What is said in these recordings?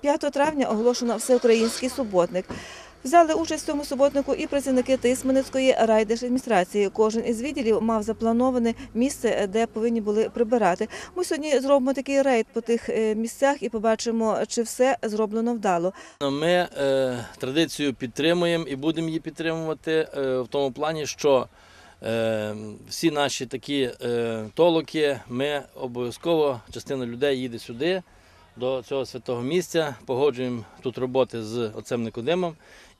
5 травня оголошено всеукраїнський суботник. Взяли участь в цьому суботнику і працівники Тисменецької райдержадміністрації. Кожен із відділів мав заплановане місце, де повинні були прибирати. Ми сьогодні зробимо такий рейд по тих е, місцях і побачимо, чи все зроблено вдало. Ми е, традицію підтримуємо і будемо її підтримувати е, в тому плані, що е, всі наші такі е, толоки, ми обов'язково, частина людей їде сюди, до цього святого місця, погоджуємо тут роботи з отцем Никодимом.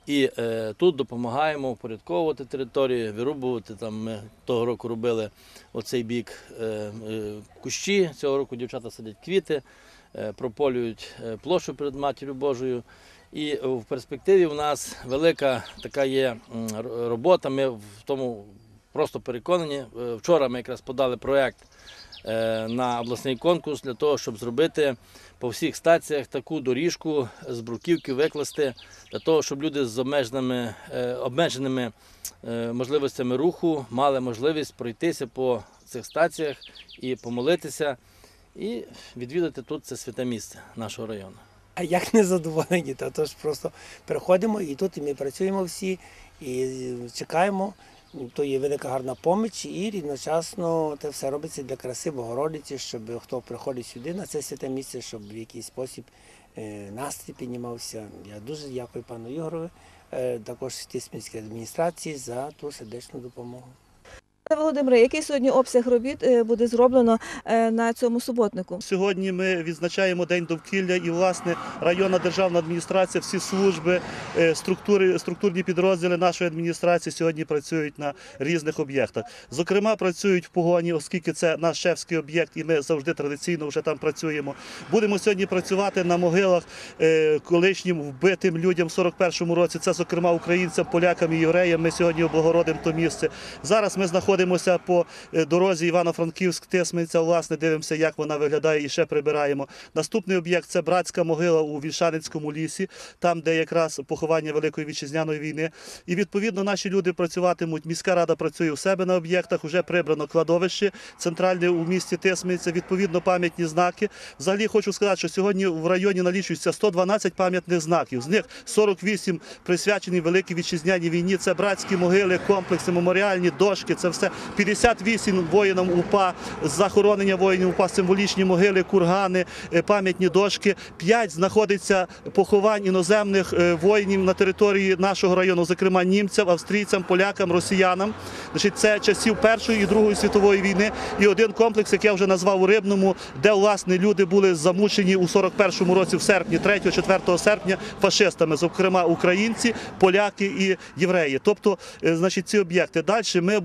І е, тут допомагаємо впорядковувати територію, вирубувати. Там ми того року робили оцей бік е, е, кущі. Цього року дівчата садять квіти, е, прополюють е, площу перед матір'ю Божою. І в перспективі в нас велика така є робота. Ми в тому просто переконані. Е, Вчора ми якраз подали проєкт на обласний конкурс для того, щоб зробити по всіх стаціях таку доріжку з бруківки викласти, для того, щоб люди з обмеженими, е, обмеженими е, можливостями руху мали можливість пройтися по цих стаціях і помолитися, і відвідати тут це святе місце нашого району. А як не задоволені, то ж просто приходимо і тут і ми працюємо всі і чекаємо. То є велика гарна поміч, і рівночасно це все робиться для краси Богородиці, щоб хто приходить сюди на це святе місце, щоб в якийсь спосіб е, настрій піднімався. Я дуже дякую пану Ігорові, е, також Тисмінській адміністрації за ту сердечну допомогу. Володимире, який сьогодні обсяг робіт е, буде зроблено е, на цьому суботнику? Сьогодні ми відзначаємо День довкілля і власне районна державна адміністрація, всі служби, е, структури, структурні підрозділи нашої адміністрації сьогодні працюють на різних об'єктах. Зокрема, працюють в погоні, оскільки це наш шефський об'єкт, і ми завжди традиційно вже там працюємо. Будемо сьогодні працювати на могилах колишнім вбитим людям в 41-му році. Це, зокрема, українцям, полякам і євреям. Ми сьогодні облагородимо то місце. Зараз ми знаходимося по е, дорозі Івано-Франківськ, Тисменця, власне, дивимося, як вона виглядає, і ще прибираємо. Наступний об'єкт це братська могила у Вільшаницькому лісі, там, де якраз поховання Великої вітчизняної війни. І відповідно наші люди працюватимуть. Міська рада працює у себе на об'єктах. Уже прибрано кладовище центральне у місті Тисменця. Відповідно, пам'ятні знаки. Взагалі хочу сказати, що сьогодні в районі налічується 112 пам'ятних знаків. З них 48 присвячені Великій вітчизняній війні. Це братські могили, комплекси, меморіальні дошки. Це все 58 воїнам УПА, захоронення воїнів УПА, символічні могили, кургани, е, пам'ятні дошки. П'ять знаходиться поховань іноземних е, воїнів на території нашого району, зокрема німцям, австрійцям, полякам, росіянам. Це часів Першої і Другої світової війни. І один комплекс, як я вже назвав у Рибному, де власне люди були замучені у 41-му році в серпні, 3-4 серпня, фашистами, зокрема українці, поляки і євреї. Тобто, е, значить, ці об'єкти. Далі ми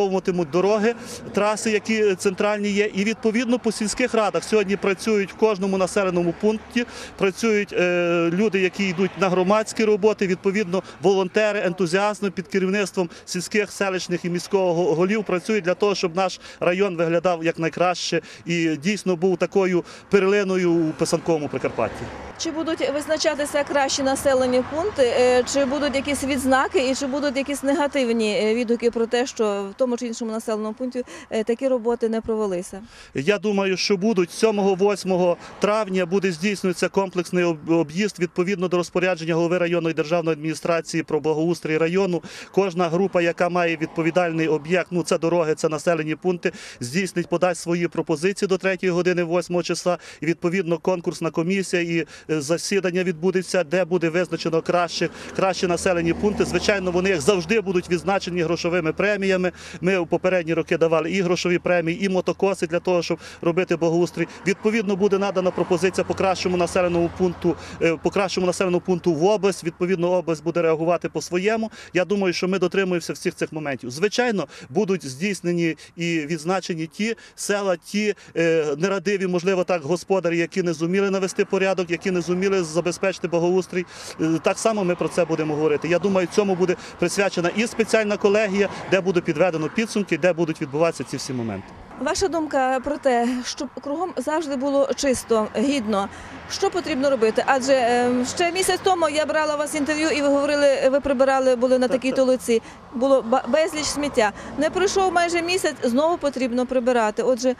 упорядковуватимуть дороги, траси, які центральні є, і відповідно по сільських радах сьогодні працюють в кожному населеному пункті. Працюють е, люди, які йдуть на громадські роботи. Відповідно, волонтери, ентузіасти під керівництвом сільських, селищних і міського голів працюють для того, щоб наш район виглядав якнайкраще і дійсно був такою перлиною у писанковому Прикарпатті. Чи будуть визначатися кращі населені пункти, е, чи будуть якісь відзнаки, і чи будуть якісь негативні е, відгуки про те, що в тому чи іншому населеному пункті е, такі роботи не провелися? Я думаю, що будуть 7-8 травня буде здійснюється комплексний об'їзд відповідно до розпорядження голови районної державної адміністрації про благоустрій району. Кожна група, яка має відповідальний об'єкт, ну це дороги, це населені пункти, здійснить, подасть свої пропозиції до 3 години 8 числа. І відповідно конкурсна комісія і засідання відбудеться, де буде визначено кращі, кращі населені пункти. Звичайно, вони як завжди будуть відзначені грошовими преміями. Ми у попередні роки давали і грошові премії, і мотокоси для того, щоб робити благоустрій. Відповідно, буде надана пропозиція по кращому населеному пункту, е, по кращому населеному пункту в область. Відповідно, область буде реагувати по своєму. Я думаю, що ми дотримуємося всіх цих моментів. Звичайно, будуть здійснені і відзначені ті села, ті е, нерадиві, можливо, так господарі, які не зуміли навести порядок, які не зуміли забезпечити благоустрій. Е, Так само ми про це будемо говорити. Я думаю, цьому буде присвячена і спеціальна колегія, де буде підведено підсумки, де будуть відбуватися ці всі моменти. Ваша думка про те, щоб кругом завжди було чисто, гідно. Що потрібно робити? Адже е, ще місяць тому я брала у вас інтерв'ю, і ви говорили, ви прибирали були на такій так. толоці. Було безліч сміття. Не пройшов майже місяць, знову потрібно прибирати. Отже,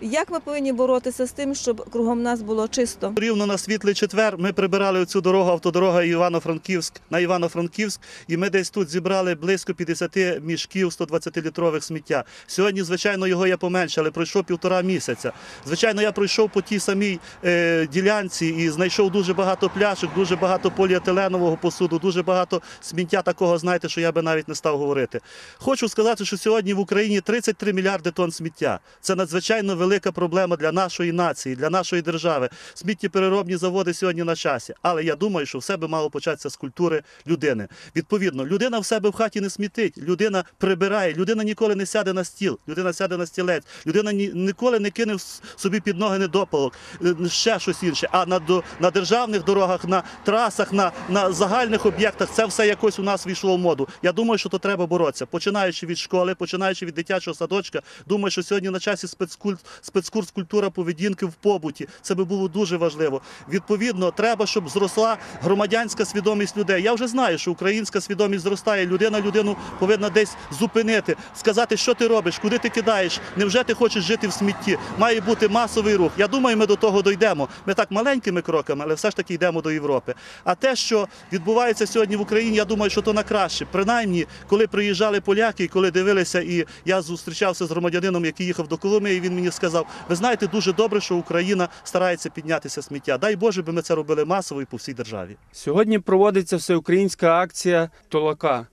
Як ми повинні боротися з тим, щоб кругом нас було чисто? Рівно на світлий четвер ми прибирали цю дорогу, автодорога Івано-Франківськ на Івано-Франківськ, і ми десь тут зібрали близько 50 мішків 120-літрових сміття. Сьогодні, звичайно, його є поменше, але пройшов півтора місяця. Звичайно, я пройшов по тій самій е, ділянці і знайшов дуже багато пляшок, дуже багато поліетиленового посуду, дуже багато сміття такого, знаєте, що я би навіть не став говорити. Хочу сказати, що сьогодні в Україні 33 мільярди тонн сміття. Це надзвичайно велика проблема для нашої нації, для нашої держави. Сміттєпереробні заводи сьогодні на часі. Але я думаю, що все би мало початися з культури людини. Відповідно, людина в себе в хаті не смітить, людина прибирає, людина ніколи не сяде на стіл, людина сяде на стілець, людина ні, ніколи не кине собі під ноги недопалок, е, ще щось інше. А на, до- на державних дорогах, на трасах, на, на загальних об'єктах це все якось у нас війшло в моду. Я думаю, що то треба боротися. Починаючи від школи, починаючи від дитячого садочка. Думаю, що сьогодні на часі спецкульт, спецкурс культура поведінки в побуті. Це би було дуже важливо. Відповідно, треба, щоб зросла громадянська свідомість людей. Я вже знаю, що українська свідомість зростає. Людина людину повинна десь зупинити, сказати, що ти робиш, куди ти кидаєш. Невже ти хочеш жити в смітті? Має бути масовий рух. Я думаю, ми до того дійдемо. Ми так маленькими кроками, але все ж таки йдемо до Європи. А те, що відбувається сьогодні в Україні, я думаю, що то на краще. Принаймні, коли приїжджали поляки, і коли дивилися, і я зустрічався з громадянином, який їхав до Коломиї, він мені сказав: ви знаєте, дуже добре, що Україна старається піднятися сміття. Дай Боже, би ми це робили масово і по всій державі. Сьогодні проводиться всеукраїнська акція Толока.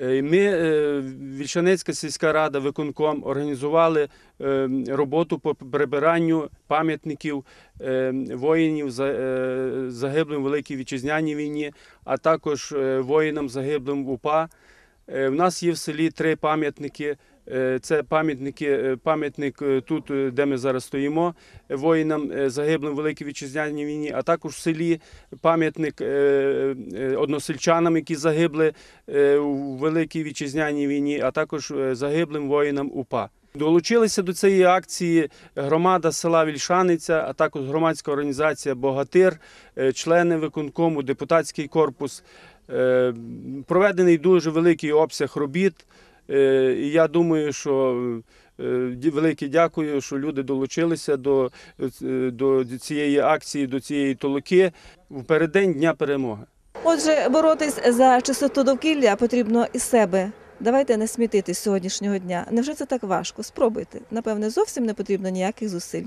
Е, Ми, е, Вільшанецька сільська рада, виконком, організували е, роботу по прибиранню пам'ятників воїнів за- загиблим у Великій Вітчизняній війні, а також воїнам загиблим в УПА. В нас є в селі три пам'ятники. Е, Це пам'ятники, е, пам'ятник е, тут, де ми зараз стоїмо, воїнам загиблим в Великій Вітчизняній війні, а також в селі пам'ятник односельчанам, які загибли у Великій Вітчизняній війні, а також загиблим воїнам УПА. Долучилися до цієї акції громада села Вільшаниця, а також громадська організація Богатир, члени виконкому, депутатський корпус. Проведений дуже великий обсяг робіт. Е, І я думаю, що е, велике дякую, що люди долучилися до, е, до цієї акції, до цієї толоки в переддень Дня перемоги. Отже, боротись за чистоту довкілля потрібно із себе. Давайте не смітити сьогоднішнього дня. Невже це так важко? Спробуйте. Напевне, зовсім не потрібно ніяких зусиль.